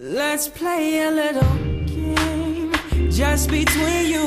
Let's play a little game just between you